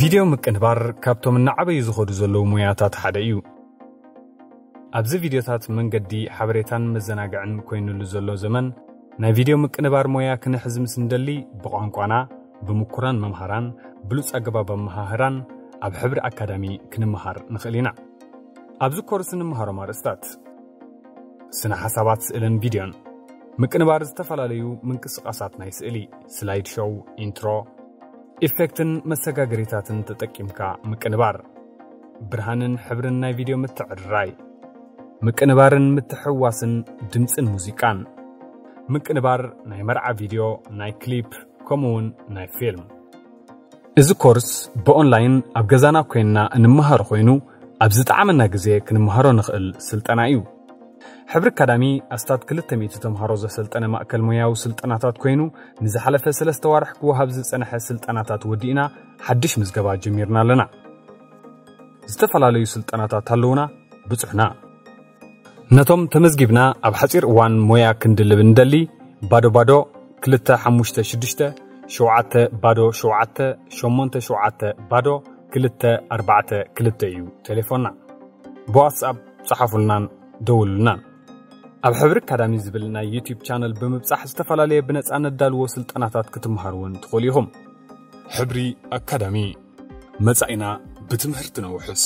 ቪድዮ ምቅንባር ካብቶም እናዓበዩ ዝኸዱ ዘለዉ ሙያታት ሓደ እዩ። ኣብዚ ቪድዮታት መንገዲ ሓበሬታን መዘናግዕን ኮይኑሉ ዘሎ ዘመን ናይ ቪድዮ ምቅንባር ሞያ ክንሕዝ ምስ እንደሊ ብቋንቋና ብምኩራን መምሃራን ብሉፅ ኣገባብ ኣመሃህራን ኣብ ሕብሪ ኣካዳሚ ክንመሃር ንኽእል ኢና። ኣብዚ ኮርስ እንመሃሮም ኣርእስታት ስነ ሓሳባት ስእልን ቪድዮን። ምቅንባር ዝተፈላለዩ ምንቅስቓሳት ናይ ስእሊ slide show intro effect ን መሰጋገሪታትን ተጠቂምካ ምቅንባር። ብርሃንን ሕብርን ናይ ቪድዮ ምትዕርራይ። ምቅንባርን ምትሕዋስን ድምፅን ሙዚቃን። ምቅንባር ናይ መርዓ ቪድዮ ናይ ክሊፕ ከምኡውን ናይ ፊልም። እዚ ኮርስ ብኦንላይን ኣብ ገዛና ኮይንና እንመሃሮ ኮይኑ ኣብ ዝጠዓመና ግዜ ክንመሃሮ ንኽእል ስልጠና እዩ ሕብሪ ኣካዳሚ ኣስታት 200 ተምሃሮ ዘሰልጠነ ማእከል ሞያዊ ስልጠናታት ኮይኑ ንዝሓለፈ ሰለስተ ዋርሕ ክወሃብ ዝፀንሐ ስልጠናታት ወዲእና ሓድሽ ምዝገባ ጀሚርና ኣለና ዝተፈላለዩ ስልጠናታት ኣለውና ብፅሑና ነቶም ተመዝጊብና ኣብ ሓፂር እዋን ሞያ ክንድልብ እንደሊ ባዶ ባዶ 256 7 ባዶ 7 8 7 ባዶ 242 እዩ ቴሌፎንና ብዋትስኣፕ ፀሓፉልናን ደውሉልናን ኣብ ሕብሪ ኣካዳሚ ዝብል ናይ ዩቲብ ቻነል ብምብፃሕ ዝተፈላለየ ብነፃ ነዳልዎ ስልጠናታት ክትምሃሩ እውን ትኽእሉ ኢኹም ሕብሪ ኣካዳሚ መጻኢና ብትምህርቲ ነውሕስ